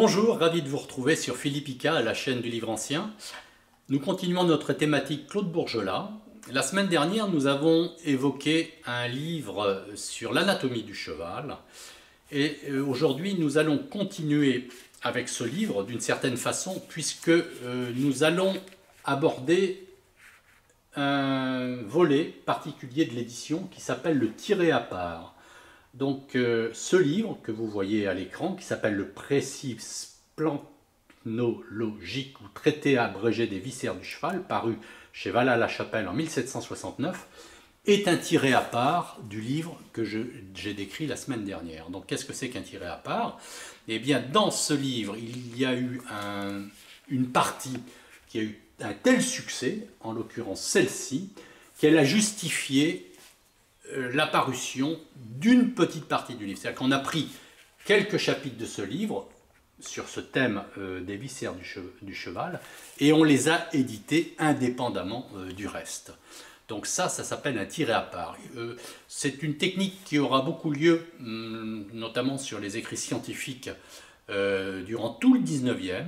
Bonjour, ravi de vous retrouver sur Philippica, la chaîne du livre ancien. Nous continuons notre thématique Claude Bourgelat. La semaine dernière, nous avons évoqué un livre sur l'anatomie du cheval. Et euh, aujourd'hui, nous allons continuer avec ce livre d'une certaine façon, puisque euh, nous allons aborder un volet particulier de l'édition qui s'appelle le tiré à part. Donc euh, ce livre que vous voyez à l'écran, qui s'appelle le Précis planologique ou traité abrégé des viscères du cheval, paru chez Valla-la-Chapelle en 1769, est un tiré à part du livre que j'ai décrit la semaine dernière. Donc qu'est-ce que c'est qu'un tiré à part? Eh bien dans ce livre, il y a eu une partie qui a eu un tel succès, en l'occurrence celle-ci, qu'elle a justifié l'apparition d'une petite partie du livre. C'est-à-dire qu'on a pris quelques chapitres de ce livre sur ce thème euh, des viscères du, cheval et on les a édités indépendamment euh, du reste. Donc ça, ça s'appelle un tiré à part. c'est une technique qui aura beaucoup lieu, hum, notamment sur les écrits scientifiques, durant tout le 19e.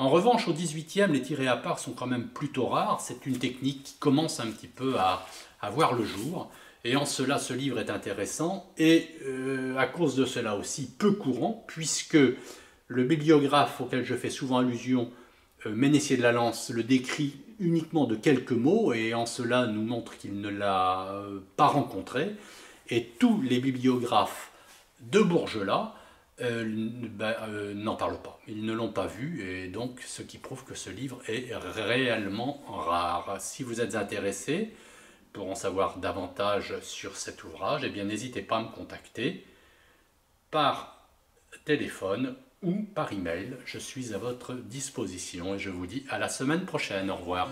En revanche, au 18e, les tirés à part sont quand même plutôt rares. C'est une technique qui commence un petit peu à, voir le jour. Et en cela, ce livre est intéressant et euh, à cause de cela aussi peu courant, puisque le bibliographe auquel je fais souvent allusion, euh, de la Lance, le décrit uniquement de quelques mots et en cela nous montre qu'il ne l'a euh, pas rencontré. Et tous les bibliographes de Bourgelat ben, n'en parlent pas. Ils ne l'ont pas vu et donc ce qui prouve que ce livre est réellement rare. Si vous êtes intéressé, pour en savoir davantage sur cet ouvrage, eh bien n'hésitez pas à me contacter par téléphone ou par email. Je suis à votre disposition et je vous dis à la semaine prochaine. Au revoir.